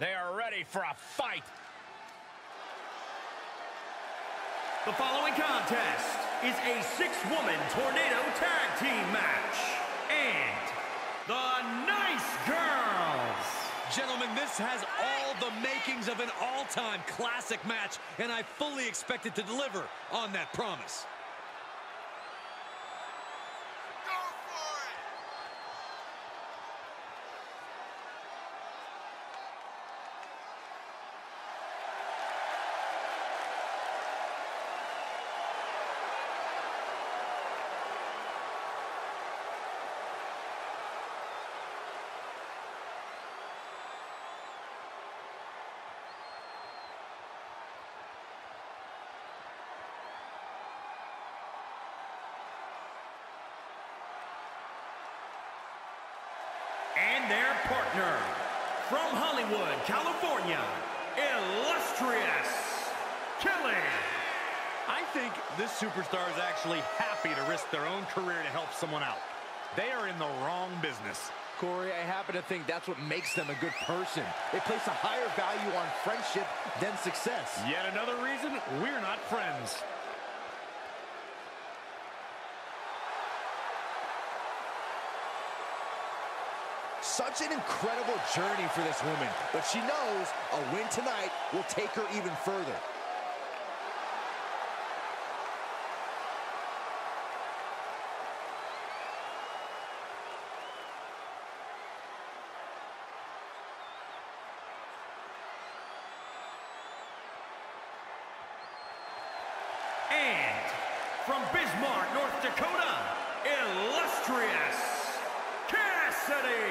They are ready for a fight. The following contest is a six-woman tornado tag team match. And the Nice Girls. Gentlemen, this has all the makings of an all-time classic match, and I fully expect it to deliver on that promise. And their partner, from Hollywood, California, Illustrious Kelly. I think this superstar is actually happy to risk their own career to help someone out. They are in the wrong business. Corey, I happen to think that's what makes them a good person. They place a higher value on friendship than success. Yet another reason we're not friends. Such an incredible journey for this woman, but she knows a win tonight will take her even further. And from Bismarck, North Dakota, Illustrious Cassidy.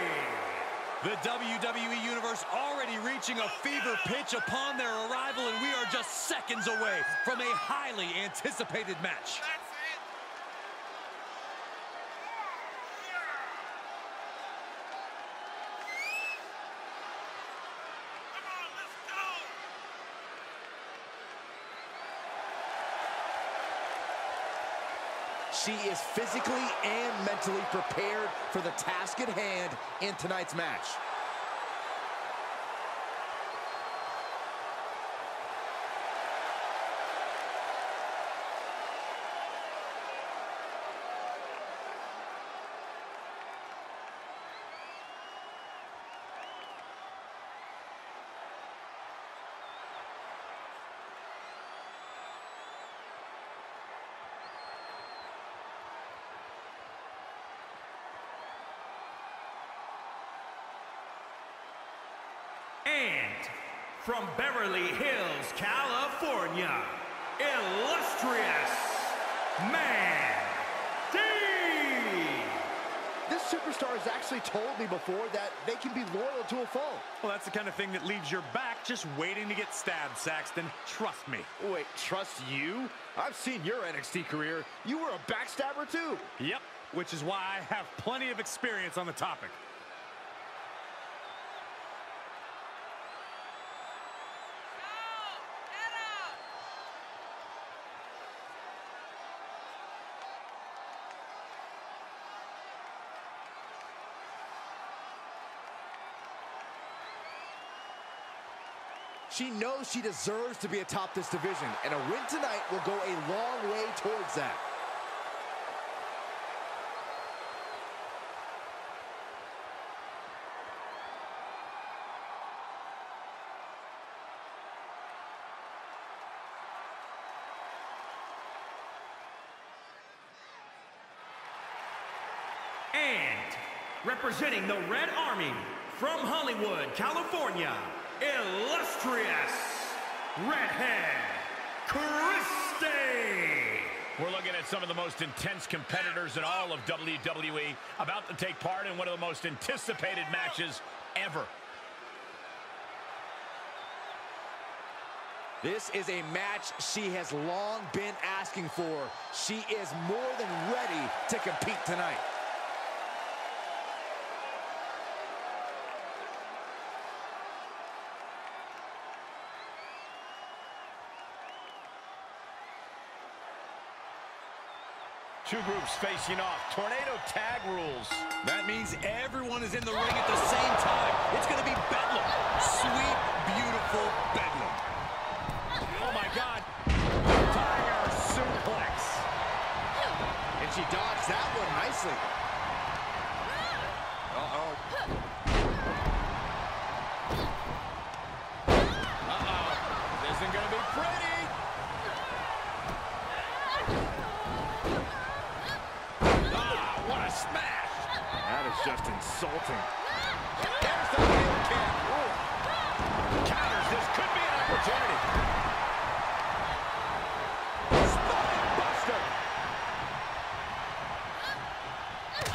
The WWE Universe already reaching a fever pitch upon their arrival, and we are just seconds away from a highly anticipated match. She is physically and mentally prepared for the task at hand in tonight's match. And from Beverly Hills, California, Illustrious Man D. This superstar has actually told me before that they can be loyal to a foe. Well, that's the kind of thing that leaves your back just waiting to get stabbed, Saxton. Trust me. Wait, trust you? I've seen your NXT career. You were a backstabber too. Yep, which is why I have plenty of experience on the topic. She knows she deserves to be atop this division, and a win tonight will go a long way towards that. And representing the Red Army from Hollywood, California, Illustrious Redhead Christie. We're looking at some of the most intense competitors in all of WWE about to take part in one of the most anticipated matches ever. This is a match she has long been asking for. She is more than ready to compete tonight. Two groups facing off. Tornado tag rules. That means everyone is in the ring at the same time. It's going to be bedlam. Sweet, beautiful bedlam. Oh, my God. Tiger suplex. And she dodged that one nicely.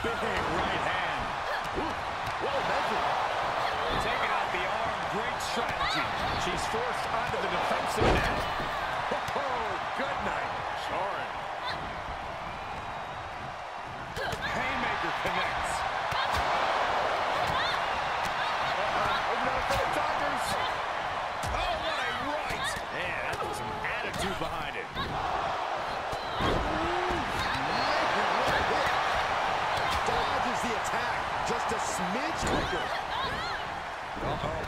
Big right hand. Ooh. Well measured. Taking out the arm. Great strategy. She's forced onto the defensive net. Oh, good night. Sorry. Haymaker connects. Open up for the Tigers. Oh, what a right. Man, that put some attitude behind it. Dodges the attack just a smidge quicker. Uh-oh.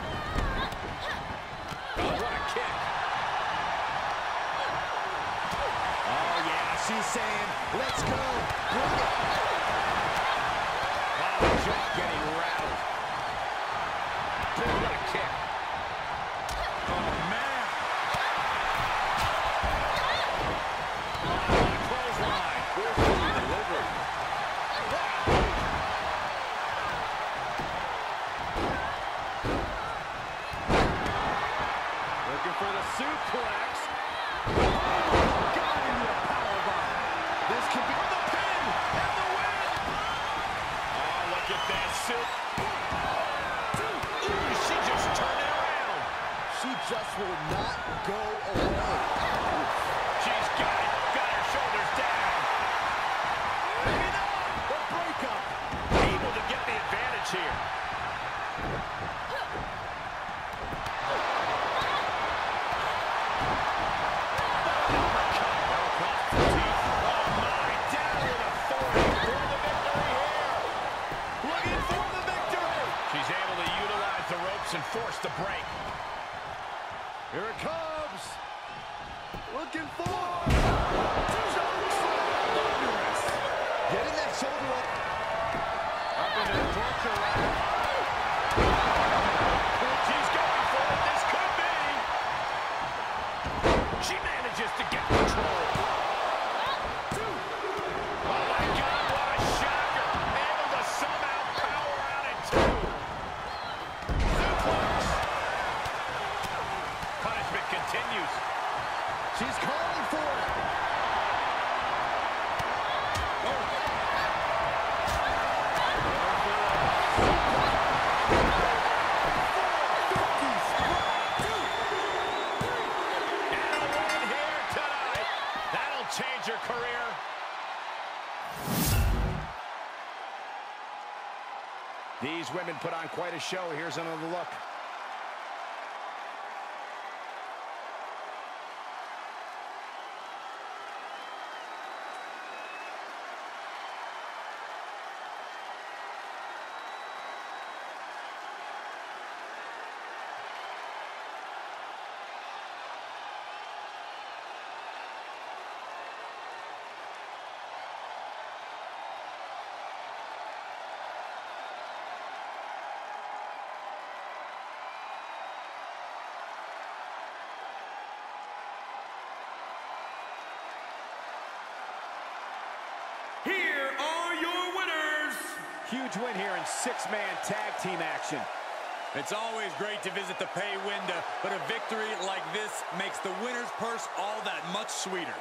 Oh, what a kick. Oh, yeah, she's saying, let's go. Bring it. Oh, the jaw getting rattled. Boy, what a kick. Oh, man. Oh, what a clothesline. Forcefully delivered. Suplex. Oh, look at that suit. Ooh, she just turned it around. She just will not go away. She's got it. Got her shoulders down. Maybe not. The breakup. Able to get the advantage here. She's able to utilize the ropes and force the break. Here it comes. Looking for. Getting that shoulder up. Up into the torture rack. She's going for it. This could be. She manages to get control. Oh my God, what a shocker. Able to somehow power out at two. Suplex. Punishment continues. She's calling for it. These women put on quite a show. Here's another look. Here are your winners. Huge win here in six-man tag team action. It's always great to visit the pay window, but a victory like this makes the winner's purse all that much sweeter.